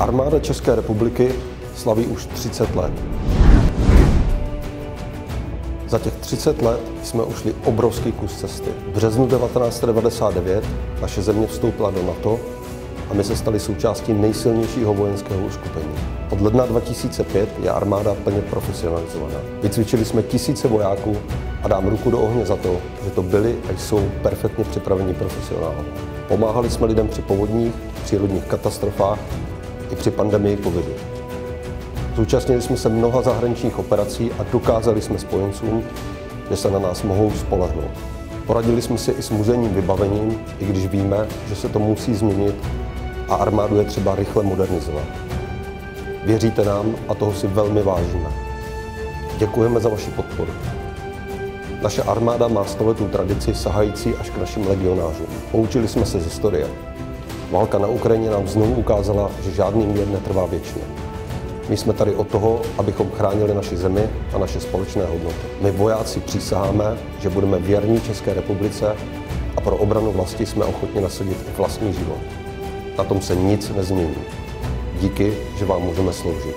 Armáda České republiky slaví už 30 let. Za těch 30 let jsme ušli obrovský kus cesty. V březnu 1999 naše země vstoupila do NATO a my se stali součástí nejsilnějšího vojenského uskupení. Od ledna 2005 je armáda plně profesionalizovaná. Vycvičili jsme tisíce vojáků a dám ruku do ohně za to, že to byli a jsou perfektně připravení profesionálové. Pomáhali jsme lidem při povodních, přírodních katastrofách i při pandemii covidu. Zúčastnili jsme se mnoha zahraničních operací a dokázali jsme spojencům, že se na nás mohou spolehnout. Poradili jsme si i s muzejním vybavením, i když víme, že se to musí změnit a armádu je třeba rychle modernizovat. Věříte nám a toho si velmi vážíme. Děkujeme za vaši podporu. Naše armáda má stoletou tradici sahající až k našim legionářům. Poučili jsme se z historie. Válka na Ukrajině nám znovu ukázala, že žádný mír netrvá věčně. My jsme tady od toho, abychom chránili naši zemi a naše společné hodnoty. My vojáci přísaháme, že budeme věrní České republice a pro obranu vlasti jsme ochotni nasadit vlastní život. Na tom se nic nezmění. Díky, že vám můžeme sloužit.